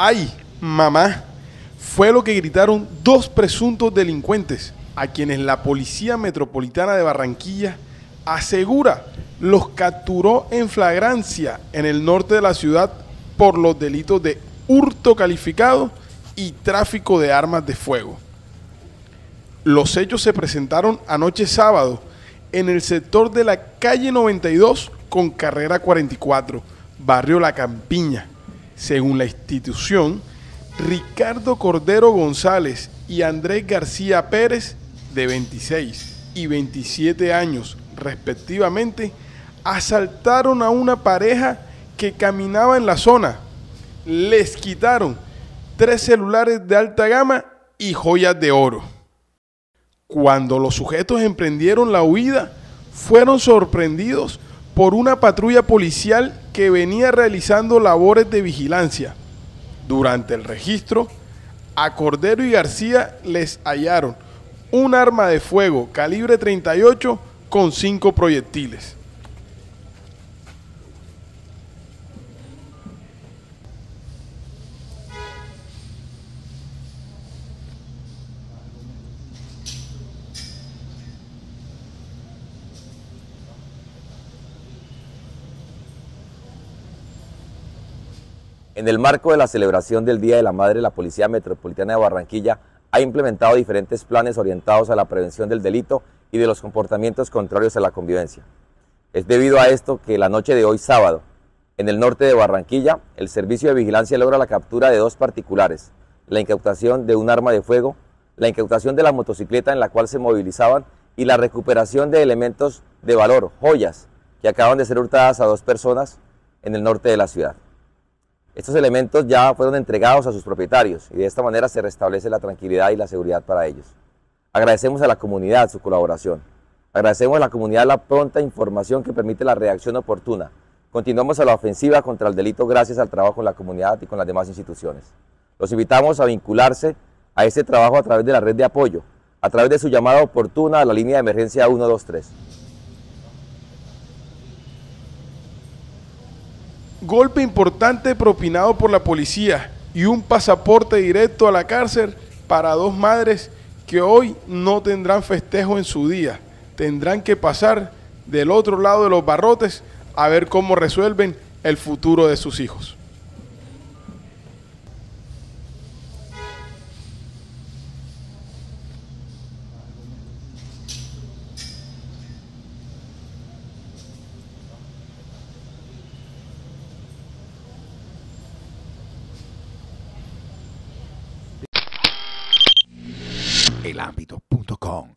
¡Ay, mamá! Fue lo que gritaron dos presuntos delincuentes a quienes la Policía Metropolitana de Barranquilla asegura los capturó en flagrancia en el norte de la ciudad por los delitos de hurto calificado y tráfico de armas de fuego. Los hechos se presentaron anoche sábado en el sector de la calle 92 con carrera 44, barrio La Campiña. Según la institución, Ricardo Cordero González y Andrés García Pérez, de 26 y 27 años respectivamente, asaltaron a una pareja que caminaba en la zona. Les quitaron tres celulares de alta gama y joyas de oro. Cuando los sujetos emprendieron la huida, fueron sorprendidos por una patrulla policial que venía realizando labores de vigilancia. Durante el registro, a Cordero y García les hallaron un arma de fuego calibre 38 con cinco proyectiles. En el marco de la celebración del Día de la Madre, la Policía Metropolitana de Barranquilla ha implementado diferentes planes orientados a la prevención del delito y de los comportamientos contrarios a la convivencia. Es debido a esto que la noche de hoy sábado, en el norte de Barranquilla, el Servicio de Vigilancia logra la captura de dos particulares, la incautación de un arma de fuego, la incautación de la motocicleta en la cual se movilizaban y la recuperación de elementos de valor, joyas, que acaban de ser hurtadas a dos personas en el norte de la ciudad. Estos elementos ya fueron entregados a sus propietarios y de esta manera se restablece la tranquilidad y la seguridad para ellos. Agradecemos a la comunidad su colaboración. Agradecemos a la comunidad la pronta información que permite la reacción oportuna. Continuamos a la ofensiva contra el delito gracias al trabajo con la comunidad y con las demás instituciones. Los invitamos a vincularse a este trabajo a través de la red de apoyo, a través de su llamada oportuna a la línea de emergencia 123. Golpe importante propinado por la policía y un pasaporte directo a la cárcel para dos madres que hoy no tendrán festejo en su día. Tendrán que pasar del otro lado de los barrotes a ver cómo resuelven el futuro de sus hijos. elambito.com